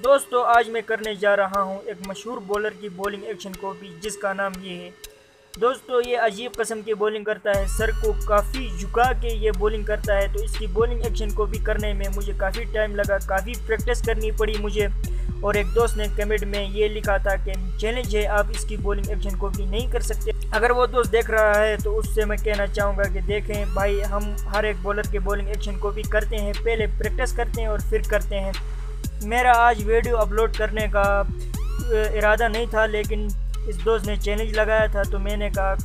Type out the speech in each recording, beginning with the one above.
दोस्तों, आज मैं करने जा रहा हूँ एक मशहूर बॉलर की बॉलिंग एक्शन कॉपी जिसका नाम ये है। दोस्तों, ये अजीब कस्म की बॉलिंग करता है। सर को काफ़ी झुका के ये बॉलिंग करता है तो इसकी बॉलिंग एक्शन को भी करने में मुझे काफ़ी टाइम लगा, काफ़ी प्रैक्टिस करनी पड़ी मुझे। और एक दोस्त ने कमेंट में ये लिखा था कि चैलेंज है, आप इसकी बॉलिंग एक्शन को भी नहीं कर सकते। अगर वो दोस्त देख रहा है तो उससे मैं कहना चाहूँगा कि देखें, भाई, हम हर एक बॉलर के बॉलिंग एक्शन को भी करते हैं, पहले प्रैक्टिस करते हैं और फिर करते हैं। मेरा आज वीडियो अपलोड करने का इरादा नहीं था, लेकिन इस दोस्त ने चैलेंज लगाया था तो मैंने कहा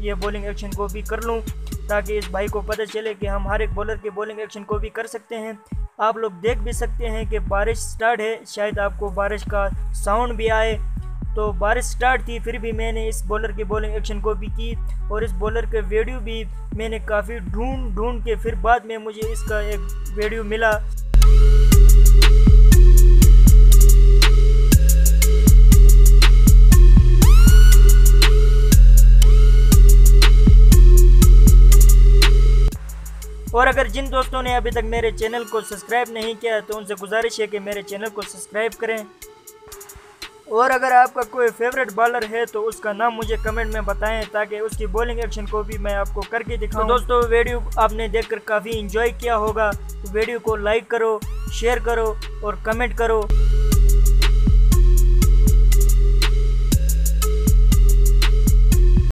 ये बॉलिंग एक्शन को भी कर लूँ, ताकि इस भाई को पता चले कि हम हर एक बॉलर के बॉलिंग एक्शन को भी कर सकते हैं। आप लोग देख भी सकते हैं कि बारिश स्टार्ट है, शायद आपको बारिश का साउंड भी आए। तो बारिश स्टार्ट थी, फिर भी मैंने इस बॉलर के बॉलिंग एक्शन को भी की, और इस बॉलर के वीडियो भी मैंने काफ़ी ढूंढ ढूंढ के फिर बाद में मुझे इसका एक वीडियो मिला। और अगर जिन दोस्तों ने अभी तक मेरे चैनल को सब्सक्राइब नहीं किया है तो उनसे गुजारिश है कि मेरे चैनल को सब्सक्राइब करें। और अगर आपका कोई फेवरेट बॉलर है तो उसका नाम मुझे कमेंट में बताएँ, ताकि उसकी बॉलिंग एक्शन को भी मैं आपको करके दिखाऊँ। तो दोस्तों वीडियो आपने देखकर काफ़ी इंजॉय किया होगा। तो वीडियो को लाइक करो शेयर करो और कमेंट करो।